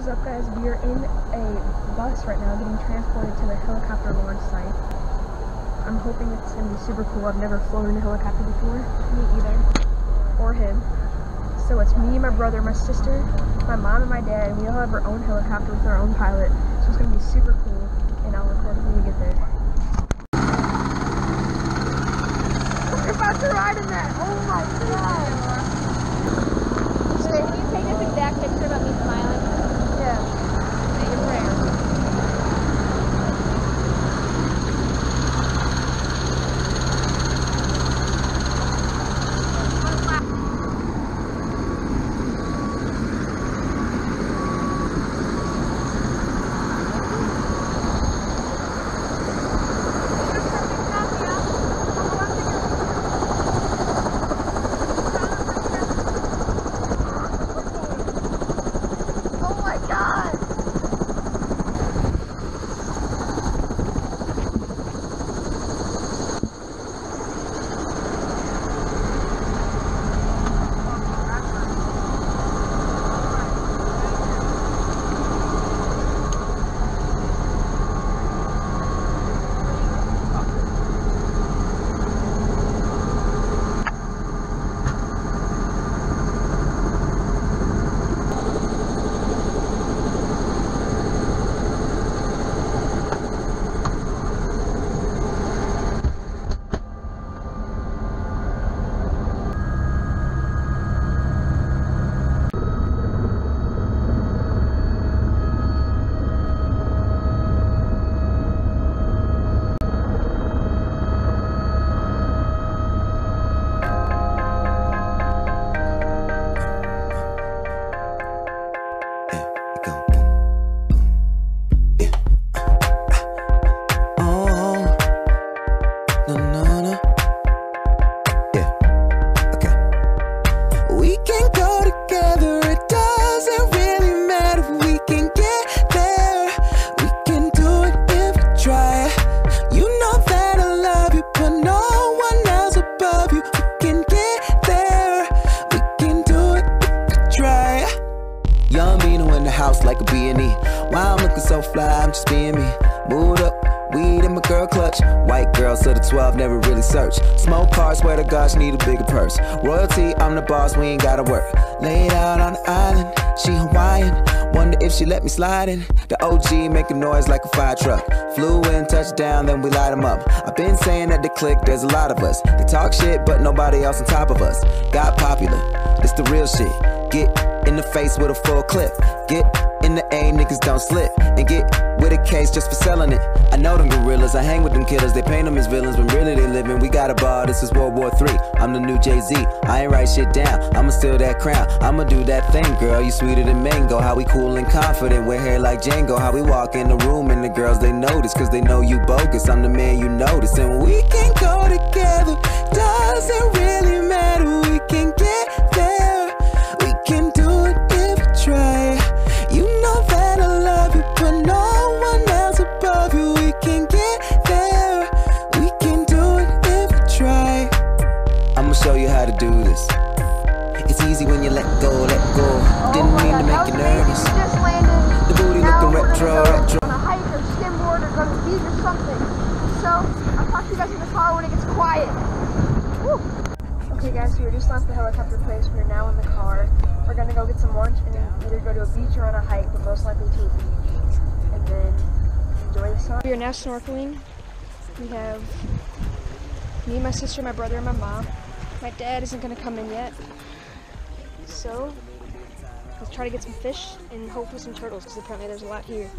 is up guys? We are in a bus right now getting transported to the helicopter launch site. I'm hoping it's going to be super cool. I've never flown in a helicopter before. Me either. Or him. So it's me, my brother, my sister, my mom, and my dad, and we all have our own helicopter with our own pilot. So it's going to be super cool, house like a B&E. Why I'm looking so fly, I'm just being me. Mood up, weed in my girl clutch. White girls to the 12 never really search. Smoke cars, swear to God, she need a bigger purse. Royalty, I'm the boss, we ain't gotta work. Laid out on the island, she Hawaiian. Wonder if she let me slide in. The OG make a noise like a fire truck. Flew in, touchdown, then we light 'em up. I've been saying that the click, there's a lot of us. They talk shit, but nobody else on top of us. Got popular, it's the real shit. Get in the face with a full clip. Get in the A, niggas don't slip. And get with a case just for selling it. I know them gorillas, I hang with them killers. They paint them as villains when really they living. We got a bar, this is World War III. I'm the new Jay Z. I ain't write shit down, I'ma steal that crown. I'ma do that thing, girl. You sweeter than mango. How we cool and confident, wear hair like Django. How we walk in the room and the girls they notice, cause they know you bogus. I'm the man you notice. And we can go together, doesn't really to make you nervous. The booty looking retro, retro. On a hike or skimboard or go to the beach or something. So I'll talk to you guys in the car when it gets quiet. Woo. Okay guys, so we just left the helicopter place. We're now in the car. We're gonna go get some lunch and then either go to a beach or on a hike, but most likely to a beach. And then enjoy the sun. We are now snorkeling. We have me, my sister, my brother, and my mom. My dad isn't gonna come in yet. So try to get some fish and hopefully some turtles because apparently there's a lot here.